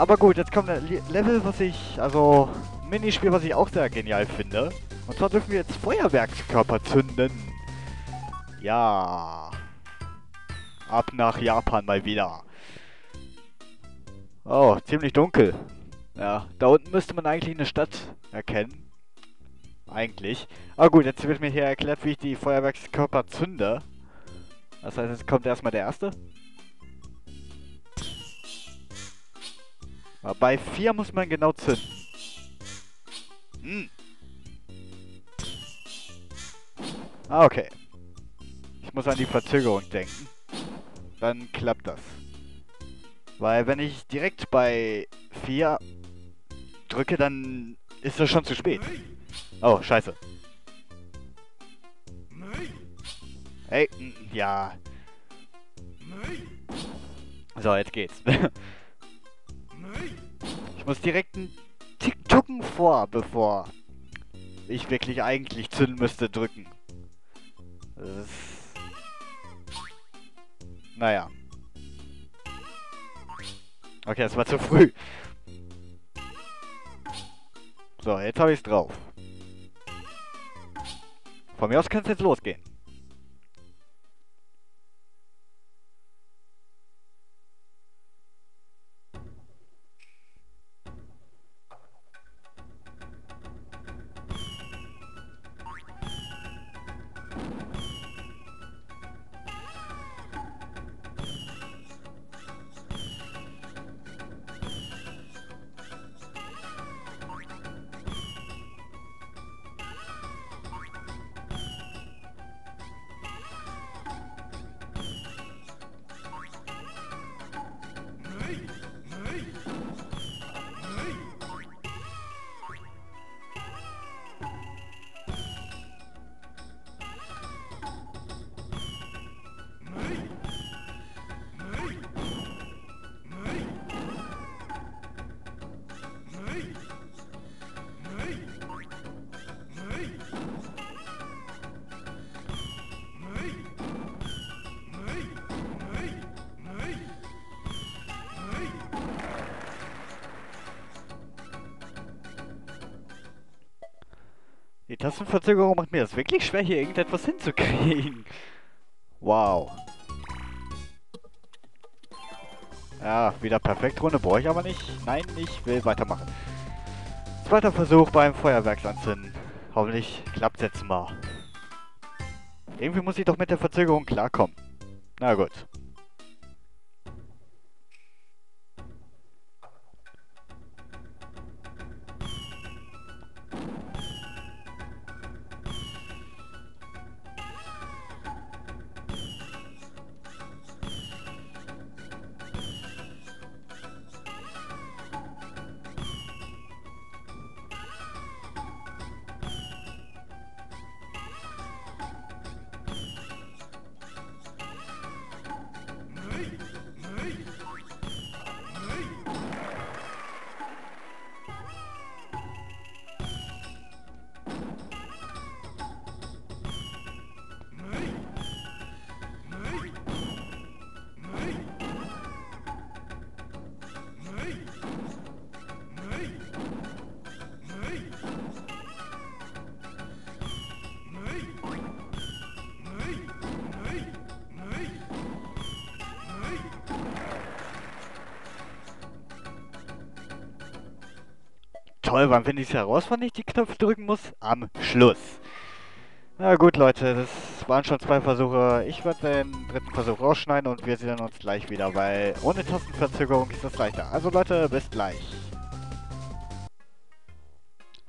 Aber gut, jetzt kommt ein Level, was ich, also Minispiel, was ich auch sehr genial finde. Und zwar dürfen wir jetzt Feuerwerkskörper zünden. Ja. Ab nach Japan mal wieder. Oh, ziemlich dunkel. Ja, da unten müsste man eigentlich eine Stadt erkennen. Eigentlich. Aber gut, jetzt wird mir hier erklärt, wie ich die Feuerwerkskörper zünde. Das heißt, jetzt kommt erstmal der erste. Aber bei 4 muss man genau zünden. Hm. Ah, okay. Ich muss an die Verzögerung denken. Dann klappt das. Weil wenn ich direkt bei 4 drücke, dann ist das schon zu spät. Oh, scheiße. Ey, ja. So, jetzt geht's. ich muss direkt einen Tick tucken vor, bevor ich wirklich eigentlich zünden müsste drücken. Das naja. Okay, das war zu früh. So, jetzt habe ich es drauf. Von mir aus kann es jetzt losgehen. Die Tastenverzögerung macht mir das wirklich schwer, hier irgendetwas hinzukriegen. Wow. Ja, wieder perfekt Runde brauche ich aber nicht. Nein, ich will weitermachen. Zweiter Versuch beim Feuerwerksanzünden. Hoffentlich klappt es jetzt mal. Irgendwie muss ich doch mit der Verzögerung klarkommen. Na gut. Toll, wann finde ich es heraus, wann ich die Knöpfe drücken muss? Am Schluss. Na gut, Leute, das waren schon zwei Versuche. Ich werde den dritten Versuch rausschneiden und wir sehen uns gleich wieder, weil ohne Tastenverzögerung ist das leichter. Also Leute, bis gleich.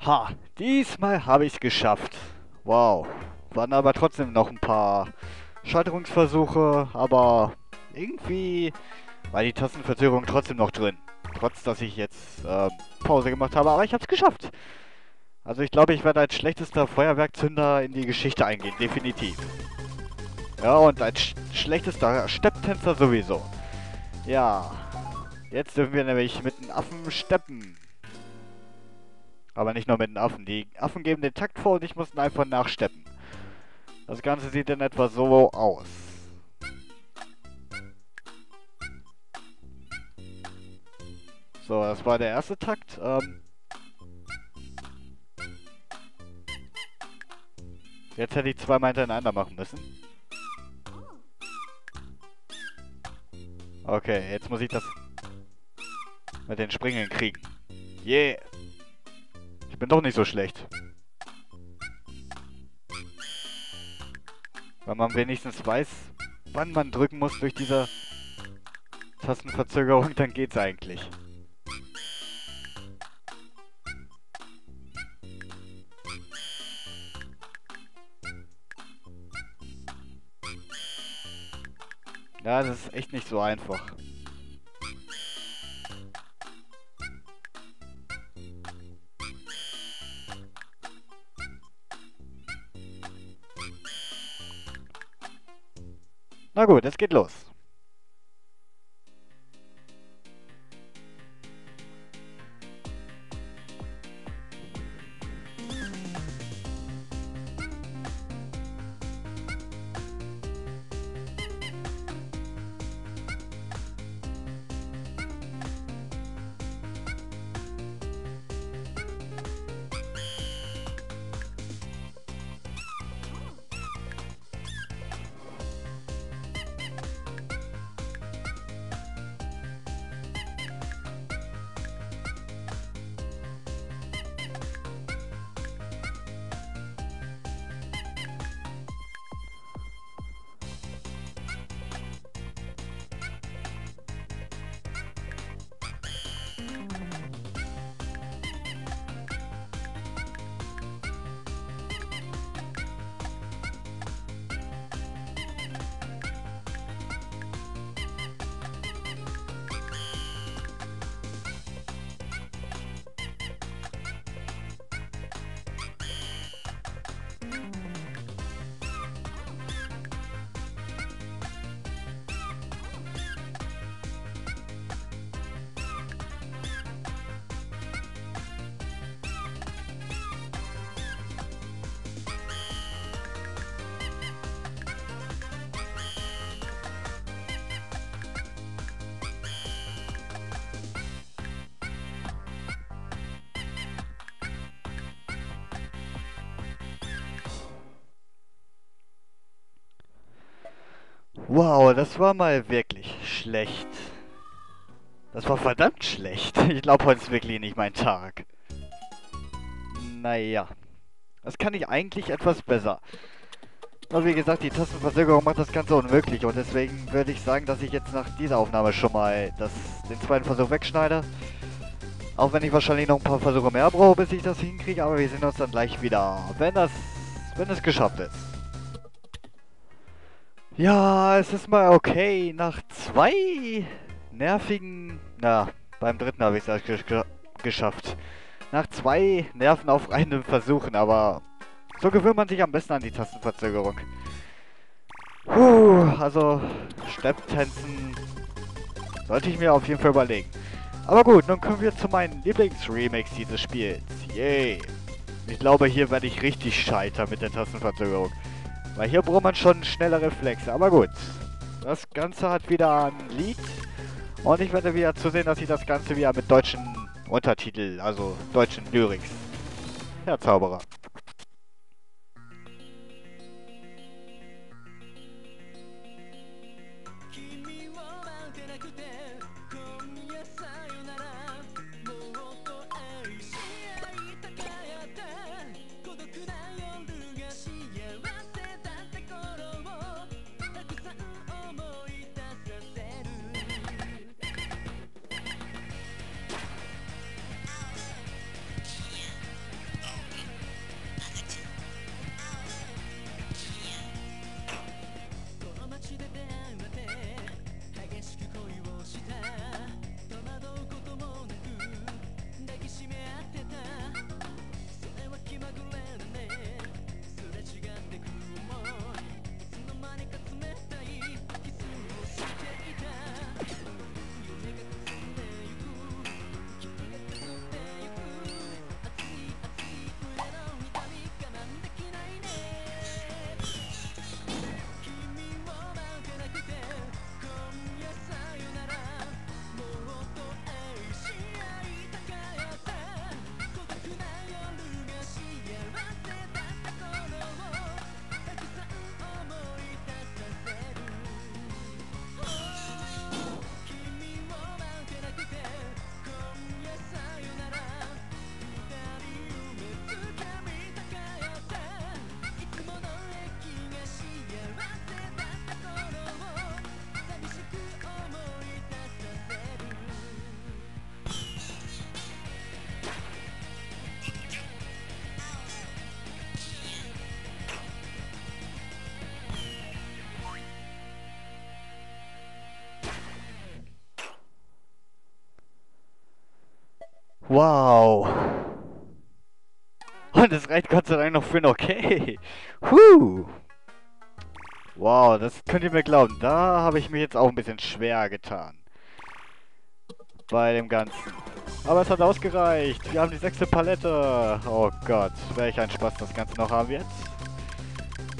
Ha, diesmal habe ich es geschafft. Wow. Waren aber trotzdem noch ein paar Schalterungsversuche, aber irgendwie war die Tastenverzögerung trotzdem noch drin. Trotz, dass ich jetzt äh, Pause gemacht habe, aber ich habe es geschafft. Also ich glaube, ich werde als schlechtester Feuerwerkzünder in die Geschichte eingehen, definitiv. Ja, und als sch schlechtester Stepptänzer sowieso. Ja, jetzt dürfen wir nämlich mit den Affen steppen. Aber nicht nur mit den Affen. Die Affen geben den Takt vor und ich muss einfach nachsteppen. Das Ganze sieht dann etwa so aus. So, das war der erste Takt. Ähm jetzt hätte ich zweimal hintereinander machen müssen. Okay, jetzt muss ich das mit den Springen kriegen. Yeah! Ich bin doch nicht so schlecht. Weil man wenigstens weiß, wann man drücken muss durch diese Tastenverzögerung, dann geht's eigentlich. Ja, das ist echt nicht so einfach. Na gut, es geht los. Wow, das war mal wirklich schlecht. Das war verdammt schlecht. Ich glaube, heute ist wirklich nicht mein Tag. Naja. Das kann ich eigentlich etwas besser. Aber wie gesagt, die Tastenverzögerung macht das Ganze unmöglich. Und deswegen würde ich sagen, dass ich jetzt nach dieser Aufnahme schon mal das, den zweiten Versuch wegschneide. Auch wenn ich wahrscheinlich noch ein paar Versuche mehr brauche, bis ich das hinkriege. Aber wir sehen uns dann gleich wieder, wenn das, wenn es geschafft ist. Ja, es ist mal okay. Nach zwei nervigen... Na, beim dritten habe ich es gesch geschafft. Nach zwei nervenaufreibenden Versuchen, aber so gewöhnt man sich am besten an die Tastenverzögerung. Puh, also Stepptänzen sollte ich mir auf jeden Fall überlegen. Aber gut, nun kommen wir zu meinem Lieblingsremix dieses Spiels. Yay! Ich glaube, hier werde ich richtig scheitern mit der Tastenverzögerung. Weil hier braucht man schon schnelle Reflexe. Aber gut. Das Ganze hat wieder ein Lied. Und ich werde wieder zu sehen, dass ich das Ganze wieder mit deutschen Untertitel, also deutschen Lyrics. Herr Zauberer. Wow. Und es reicht Gott sei Dank noch für ein Okay. Huh. Wow, das könnt ihr mir glauben. Da habe ich mich jetzt auch ein bisschen schwer getan. Bei dem Ganzen. Aber es hat ausgereicht. Wir haben die sechste Palette. Oh Gott, welch ein Spaß das Ganze noch haben wird.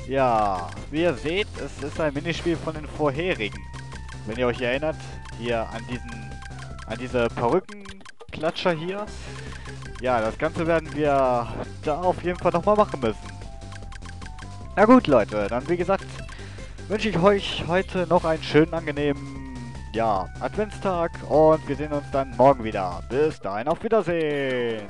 Ja, wie ihr seht, es ist ein Minispiel von den vorherigen. Wenn ihr euch erinnert, hier an diesen, an diese Perückenklatscher hier. Ja, das Ganze werden wir da auf jeden Fall nochmal machen müssen. Na gut, Leute, dann wie gesagt, wünsche ich euch heute noch einen schönen, angenehmen, ja, Adventstag und wir sehen uns dann morgen wieder. Bis dahin, auf Wiedersehen!